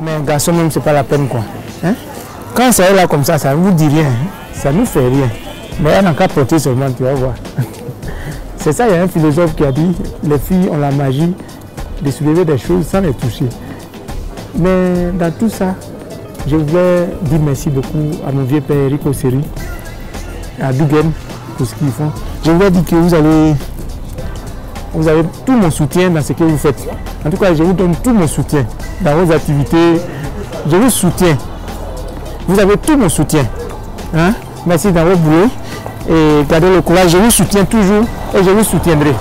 Mais garçon même, c'est pas la peine quoi. Hein? Quand ça est là comme ça, ça ne vous dit rien. hein. Ça ne nous fait rien. Mais elle n'a qu'à porter seulement, tu vas voir. c'est ça, il y a un philosophe qui a dit, les filles ont la magie de soulever des choses sans les toucher. Mais dans tout ça, je voulais dire merci beaucoup à mon vieux père Eric Osseri, à Dugan pour ce qu'ils font. Je voulais dire que vous allez vous avez tout mon soutien dans ce que vous faites. En tout cas, je vous donne tout mon soutien dans vos activités. Je vous soutiens. Vous avez tout mon soutien. Hein? Merci dans vos boulot. Et gardez le courage. Je vous soutiens toujours et je vous soutiendrai.